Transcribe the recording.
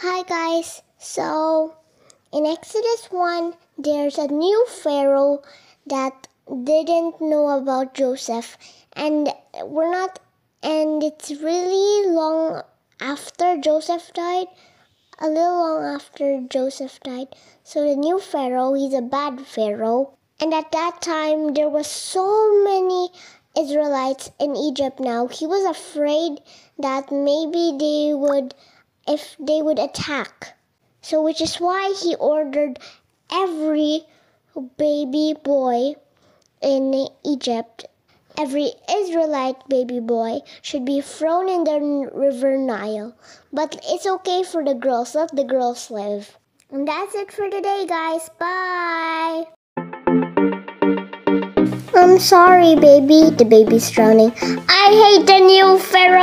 Hi guys. So in Exodus 1, there's a new Pharaoh that didn't know about Joseph and we're not and it's really long after Joseph died a little long after Joseph died. So the new Pharaoh, he's a bad Pharaoh. And at that time, there was so many Israelites in Egypt now. He was afraid that maybe they would, if they would attack. So which is why he ordered every baby boy in Egypt every Israelite baby boy should be thrown in the river Nile. But it's okay for the girls, let the girls live. And that's it for today, guys. Bye. I'm sorry, baby. The baby's drowning. I hate the new Pharaoh.